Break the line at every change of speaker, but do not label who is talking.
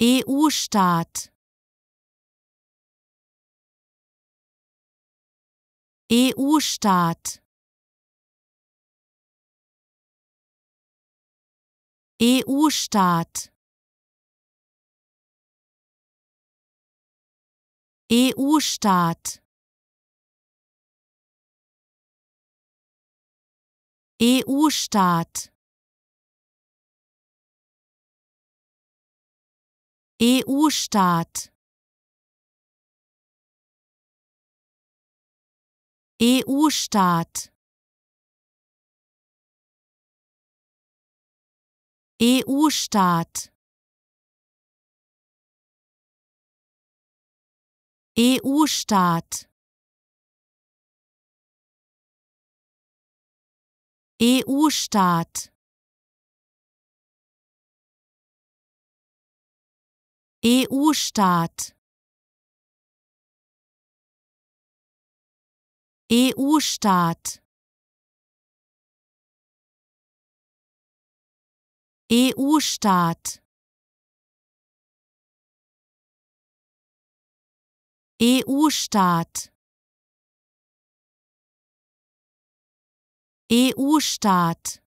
EU-Staat EU-Staat EU-Staat EU-Staat EU-Staat EU-Staat EU-Staat EU-Staat EU-Staat EU-Staat EU-Staat EU-Staat EU-Staat EU-Staat EU-Staat